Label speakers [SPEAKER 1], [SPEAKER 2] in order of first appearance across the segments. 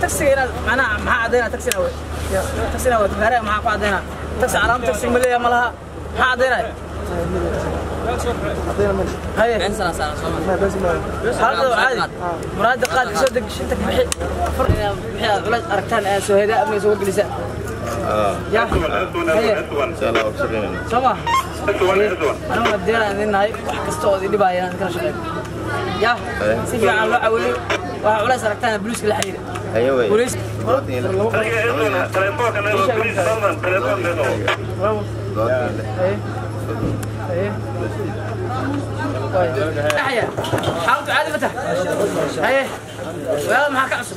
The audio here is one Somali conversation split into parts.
[SPEAKER 1] تاكسينا معناها ما عدينا تاكسينا وي تاكسينا وي تبهري ما كو عدينا تاكسي علامة تاكسي مليا ما لها ما عدينا هاي عين سنة سنة هذا عادي مراد قاد سودك شنتك بحي بحي علاج أركان سوهيدا أبني سوهيدا soo hedaa amniga soo gelisa ya haye soo ma aniguna deeraan idin nahay wax kasta oo idin dhibaaya inaan kala shaqeyn ya si fiican loo caweeyo waxaa culays aragtaan boliiska la xiriira boliis يحيى حاولت عادي متى إيه ويلا معك عصر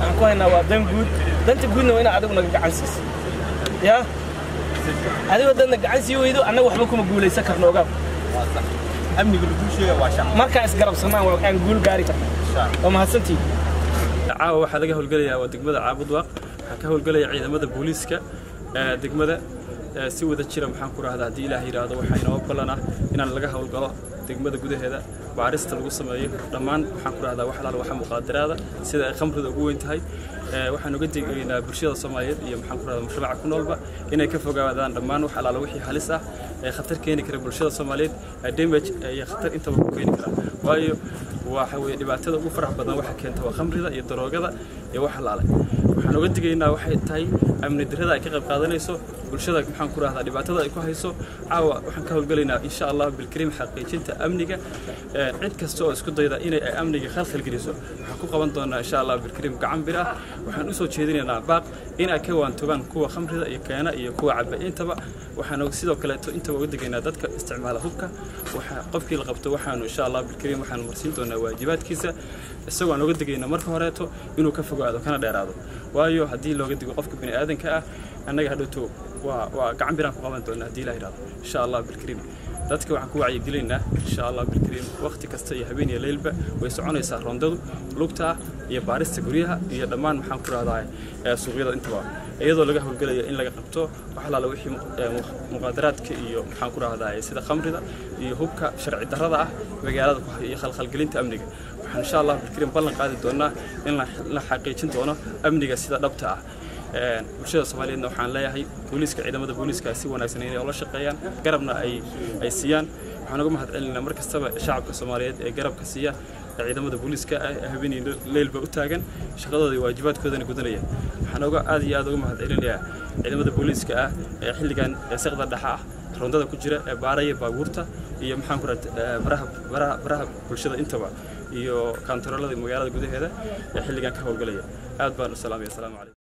[SPEAKER 2] waxaan ku haynaa waa dan guud danta guudna waa inaad adigu naga gacan siiso yaa adigoo dadna gacan sii weydo annaga waxba kuma guulaysan karno ogaab markaan isgarabsanaan waa aan guul gaari karna waa mahadsantihiin
[SPEAKER 3] caawa waxaa laga howlgelayaa waa degmada caabudwaaq waxaa ka howlgelaya ciidamada booliiska ee degmada si wada jira maxaan ku rahdaa haddii ilaah yidhaahdo waxaa inoo ballan ah inaan laga howlgalo degmada gudaheeda baarista lagu sameeyo. Dhammaan waxaan ku rahdaa wax alaal waxa muqaadaraada sida ay khamrida ugu weyn tahay. Ee waxaan uga degaynaa bulshada soomaaliyeed iyo maxaan ku rahdaa mujtamaca ku noolba inay ka fogaadaan dhammaan wax alaala wixii halis ah ee khatar keeni kara bulshada soomaaliyeed ee damage iyo khatar intaba ku keeni kara. Waayo waxa weeye dhibaatada ugu farax badan waxa keenta waa khamrida iyo daroogada iyo wax alaale waxaan uga digaynaa waxay tahay amni darrada ay ka qayb qaadanayso bulshada maxaan ku rahdaa dhibaatada ay ku hayso. Caawa waxaan ka howlgelaynaa insha allah bilkariim xaqiijinta amniga. Cid kasta oo isku dayda inay ay amniga khalkhal geliso waxaan ku qaban doonaa insha allah bilkariim gacan bir ah. Waxaan u jeedinaynaa baaq in ka waantoogaan kuwa khamrida iyo keena iyo kuwa caba intaba waxaan sidoo kaleeto intaba uga digaynaa dadka isticmaala hubka. Qofkii la qabto waxaanu insha allah bilkariim waxaan marsiin doonaa waajibaadkiisa. Isagoo aan uga digaynaa marka horeeto inuu ka fogaado kana dheeraado waayo haddii looga digo qofka bini aadanka ah annaga hadhowto waa gacan biraan ku qaban doonaa haddii la yidhahdo insha allah bilkariim dadka waxaan ku wacyigelinaynaa insha allah bilkariim waqti kasta iyo habeen iyo leylba way soconaysaa roondadu lugta iyo baarista guryaha iyo dhammaan maxaan ku rahdaa suuqyada intaba. Iyadoo laga howlgelayo in laga qabto wax alaala wixii muqaadaraadka iyo maxaan ku rahdaa sida khamrida iyo hubka sharci darrada ah magaalada iyo khalkhalgelinta amniga. Waxaan insha allah bilkariim ballan qaadi doonaa in la xaqiijin doono amniga sida dhabta ah bulshada soomaaliyeedna waxaan leeyahay booliiska ciidamada booliiska si wanaagsan inay ula shaqeeyaan garabna ay siiyaan. Waxaan uga mahad celinaa mar kastaba shacabka soomaaliyeed ee garabka siiya ciidamada booliiska ah ee habeenii leylba u taagan shaqadooda iyo waajibaadkoodana gudanaya. Waxaan uga aad iyo aad uga mahad celinayaa ciidamada booliiska ah ee xilligan saqda dhexa ah rondada ku jira ee baaraya baabuurta iyo maxaan ku rahaa baraha baraha baraha bulshada intaba iyo kaantaroolada magaalada gudaheeda ee xilligan ka howlgalaya. Aad baan u salaamaya. Asalaamu calaykum